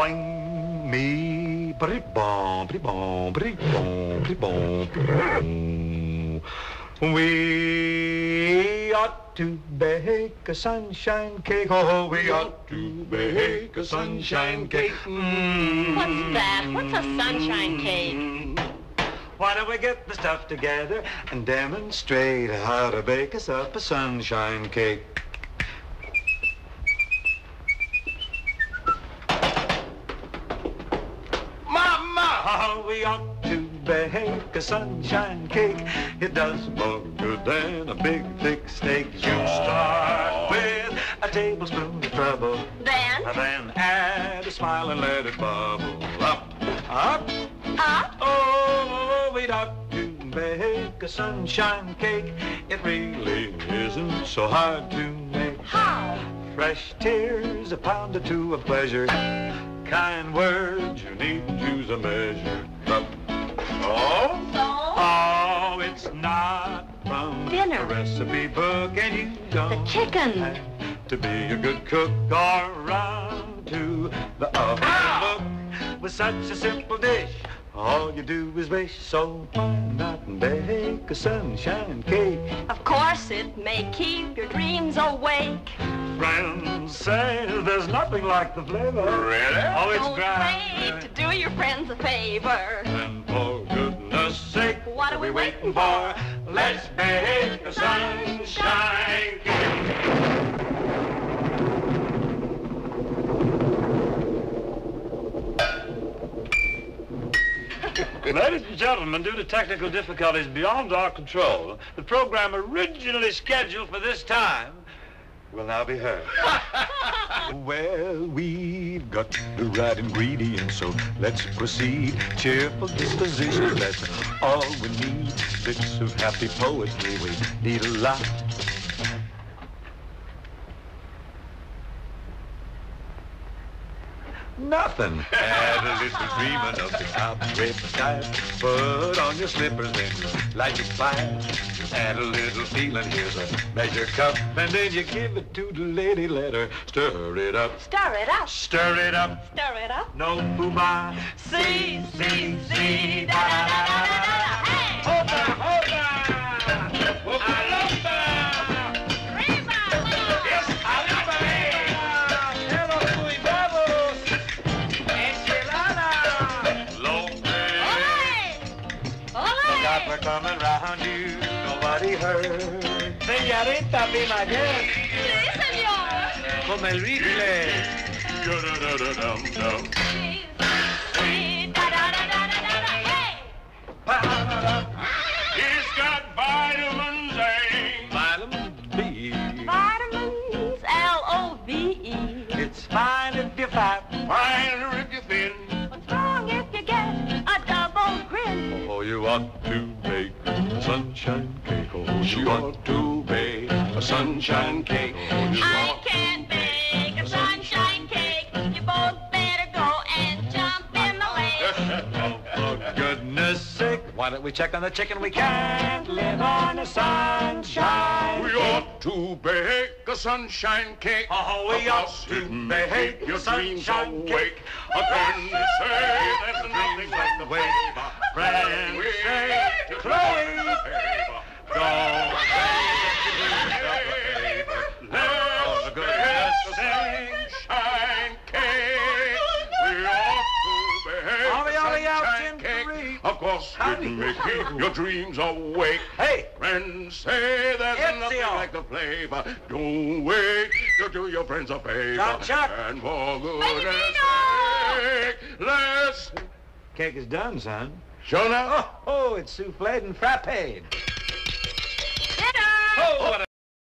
Swing me, bri bom, bri bom, bri bom, bri bom, bri bom. We ought to bake a sunshine cake. Oh, we ought to bake a sunshine cake. Mm. What's that? What's a sunshine cake? Why don't we get the stuff together and demonstrate how to bake us up a sunshine cake? Oh, we ought to bake a sunshine cake. It does more good than a big thick steak. You start with a tablespoon of trouble. Then, Then add a smile and let it bubble up, up, up. Oh, we'd ought to bake a sunshine cake. It really isn't so hard to make. How? Fresh tears, a pound or two of pleasure. Kind words, you needn't use a measure. Oh, So? oh, it's not from Dinner. a recipe book, and you don't The chicken. have to be a good cook or run to the oven ah! look with such a simple dish. All you do is wish, so why not bake a sunshine cake? Of course, it may keep your dreams awake. Friends say there's nothing like the flavor. Really? Oh, it's Don't grand. wait to do your friends a favor. And for goodness sake, What are we waiting for? Let's bake a sunshine cake. Ladies and gentlemen, due to technical difficulties beyond our control, the program originally scheduled for this time will now be heard. well, we've got the right ingredients, so let's proceed. Cheerful disposition, that's all we need. Bits of happy poetry, we need a lot. Nothing. Add a little dreaming of the cobweb type. Put on your slippers, and light your fire. Add a little feeling, here's a measure cup. And then you give it to the lady, let her stir it up. Stir it up. Stir it up. Stir it up. No boo-bye. See, see, see, da da da da da da. Señorita, mi mayor. Sí, señor. Con el bicle. Ought to bake a sunshine cake. Oh, you ought to bake a sunshine cake. Oh, you I ought can bake a sunshine cake. You both better go and jump in the lake. Oh, for goodness sake, why don't we check on the chicken? We can't live on a sunshine We cake. ought to bake a sunshine cake. Oh, we Of ought course to it bake make a your dreams sunshine cake. awake. Again, they say there's nothing like the way. Friends We say to Chloe, the favor. don't say Let's For bake a sake. sunshine cake. We ought to bake Ollie, a ollie, out, sunshine cake. Of course, it may keep your dreams awake. Hey, Friends say there's Ezio. nothing like the flavor. Don't wait to do your friends a favor. Chuck. And for goodness sake, let's... cake is done, son. Shona? Oh, oh, it's souffled and frappéed. Dinner! Oh, what a